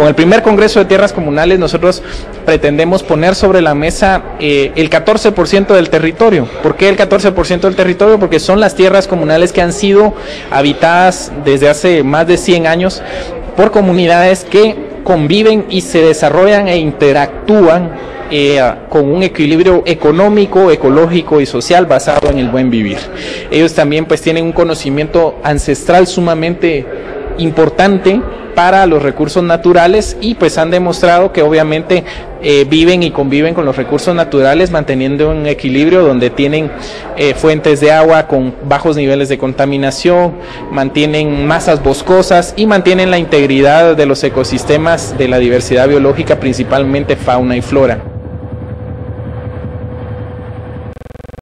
Con el primer Congreso de Tierras Comunales nosotros pretendemos poner sobre la mesa eh, el 14% del territorio. ¿Por qué el 14% del territorio? Porque son las tierras comunales que han sido habitadas desde hace más de 100 años por comunidades que conviven y se desarrollan e interactúan eh, con un equilibrio económico, ecológico y social basado en el buen vivir. Ellos también pues tienen un conocimiento ancestral sumamente importante para los recursos naturales y pues han demostrado que obviamente eh, viven y conviven con los recursos naturales manteniendo un equilibrio donde tienen eh, fuentes de agua con bajos niveles de contaminación, mantienen masas boscosas y mantienen la integridad de los ecosistemas de la diversidad biológica, principalmente fauna y flora.